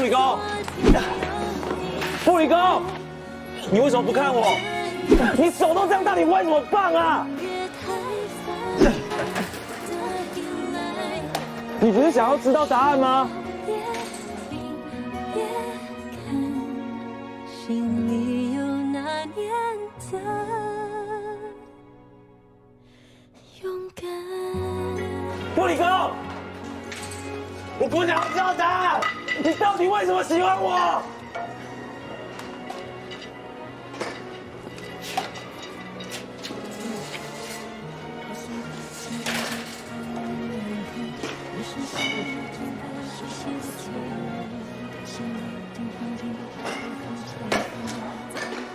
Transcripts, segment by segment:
布里高，布里高，你为什么不看我？你手都这样大，你为什么放啊？你不是想要知道答案吗？心里有那年的勇敢。布里高，我不想要知道答案，你到底为什么喜欢我？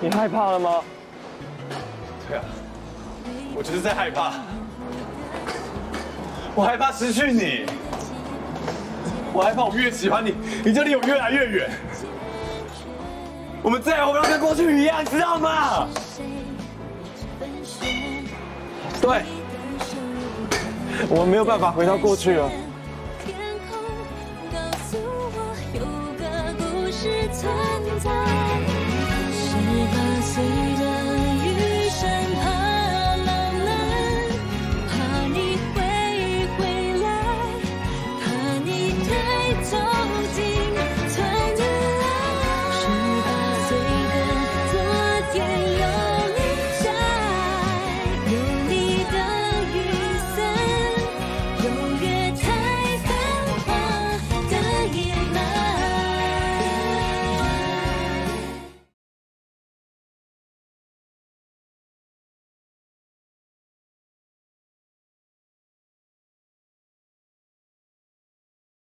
你害怕了吗？对啊，我就是在害怕，我害怕失去你，我害怕我越喜欢你，你就离我越来越远。我们再也回不到跟过去一样，你知道吗？对，我们没有办法回到过去了。天空告诉我有个故事存在。